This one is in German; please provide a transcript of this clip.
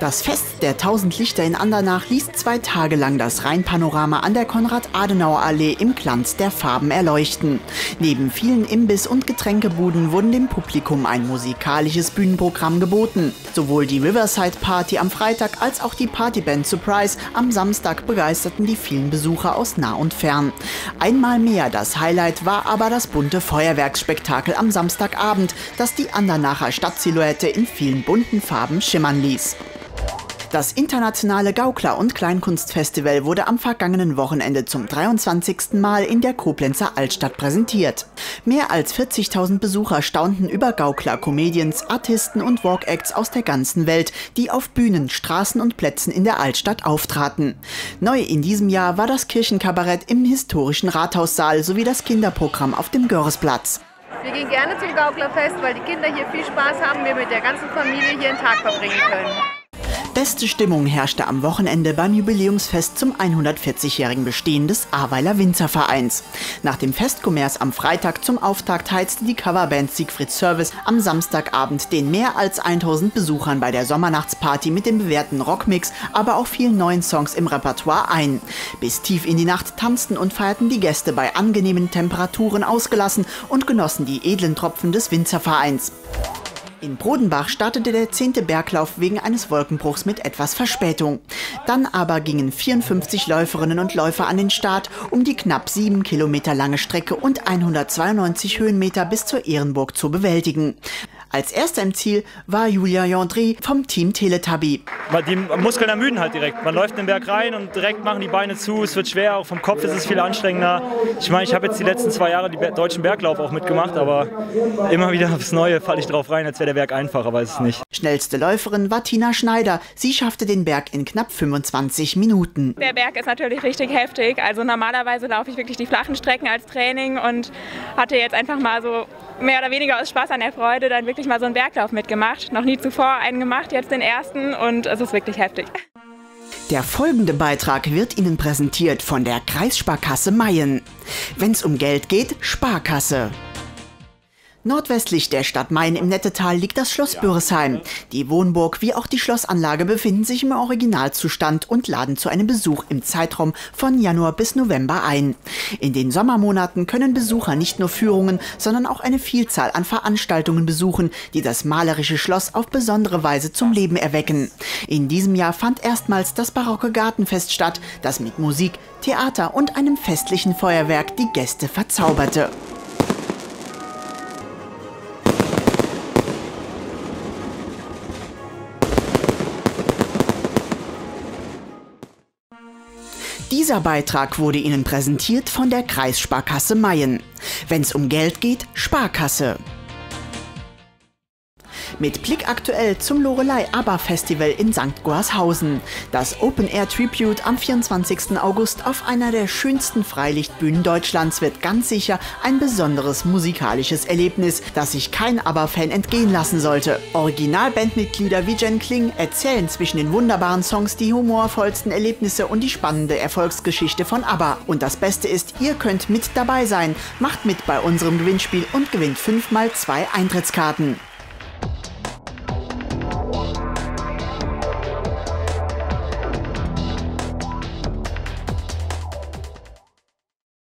Das Fest der Tausend Lichter in Andernach ließ zwei Tage lang das Rheinpanorama an der Konrad-Adenauer-Allee im Glanz der Farben erleuchten. Neben vielen Imbiss- und Getränkebuden wurden dem Publikum ein musikalisches Bühnenprogramm geboten. Sowohl die Riverside Party am Freitag als auch die Partyband Surprise am Samstag begeisterten die vielen Besucher aus nah und fern. Einmal mehr das Highlight war aber das bunte Feuerwerksspektakel am Samstagabend, das die Andernacher Stadtsilhouette in vielen bunten Farben schimmern ließ. Das internationale Gaukler- und Kleinkunstfestival wurde am vergangenen Wochenende zum 23. Mal in der Koblenzer Altstadt präsentiert. Mehr als 40.000 Besucher staunten über Gaukler, Comedians, Artisten und Walk-Acts aus der ganzen Welt, die auf Bühnen, Straßen und Plätzen in der Altstadt auftraten. Neu in diesem Jahr war das Kirchenkabarett im historischen Rathaussaal sowie das Kinderprogramm auf dem Görresplatz. Wir gehen gerne zum Gauklerfest, weil die Kinder hier viel Spaß haben, wir mit der ganzen Familie hier einen Tag verbringen können. Beste Stimmung herrschte am Wochenende beim Jubiläumsfest zum 140-jährigen Bestehen des Aweiler Winzervereins. Nach dem Festkommers am Freitag zum Auftakt heizte die Coverband Siegfried Service am Samstagabend den mehr als 1000 Besuchern bei der Sommernachtsparty mit dem bewährten Rockmix, aber auch vielen neuen Songs im Repertoire ein. Bis tief in die Nacht tanzten und feierten die Gäste bei angenehmen Temperaturen ausgelassen und genossen die edlen Tropfen des Winzervereins. In Brodenbach startete der 10. Berglauf wegen eines Wolkenbruchs mit etwas Verspätung. Dann aber gingen 54 Läuferinnen und Läufer an den Start, um die knapp sieben Kilometer lange Strecke und 192 Höhenmeter bis zur Ehrenburg zu bewältigen. Als erster im Ziel war Julia Jandry vom Team Teletubby. Die Muskeln ermüden halt direkt. Man läuft den Berg rein und direkt machen die Beine zu. Es wird schwer, auch vom Kopf ist es viel anstrengender. Ich meine, ich habe jetzt die letzten zwei Jahre den deutschen Berglauf auch mitgemacht, aber immer wieder aufs Neue falle ich drauf rein, als wäre der Berg einfach, aber es ist nicht. Schnellste Läuferin war Tina Schneider. Sie schaffte den Berg in knapp 25 Minuten. Der Berg ist natürlich richtig heftig. Also normalerweise laufe ich wirklich die flachen Strecken als Training und hatte jetzt einfach mal so mehr oder weniger aus Spaß an der Freude dann wirklich mal so einen Berglauf mitgemacht. Noch nie zuvor einen gemacht, jetzt den ersten und es ist wirklich heftig. Der folgende Beitrag wird Ihnen präsentiert von der Kreissparkasse Mayen. Wenn es um Geld geht, Sparkasse. Nordwestlich der Stadt Main im Nettetal liegt das Schloss Büresheim. Die Wohnburg wie auch die Schlossanlage befinden sich im Originalzustand und laden zu einem Besuch im Zeitraum von Januar bis November ein. In den Sommermonaten können Besucher nicht nur Führungen, sondern auch eine Vielzahl an Veranstaltungen besuchen, die das malerische Schloss auf besondere Weise zum Leben erwecken. In diesem Jahr fand erstmals das barocke Gartenfest statt, das mit Musik, Theater und einem festlichen Feuerwerk die Gäste verzauberte. Dieser Beitrag wurde Ihnen präsentiert von der Kreissparkasse Mayen. Wenn es um Geld geht, Sparkasse. Mit Blick aktuell zum Lorelei ABBA Festival in St. Goarshausen. Das Open Air Tribute am 24. August auf einer der schönsten Freilichtbühnen Deutschlands wird ganz sicher ein besonderes musikalisches Erlebnis, das sich kein ABBA-Fan entgehen lassen sollte. Originalbandmitglieder wie Jen Kling erzählen zwischen den wunderbaren Songs die humorvollsten Erlebnisse und die spannende Erfolgsgeschichte von ABBA. Und das Beste ist, ihr könnt mit dabei sein. Macht mit bei unserem Gewinnspiel und gewinnt 5 mal 2 Eintrittskarten.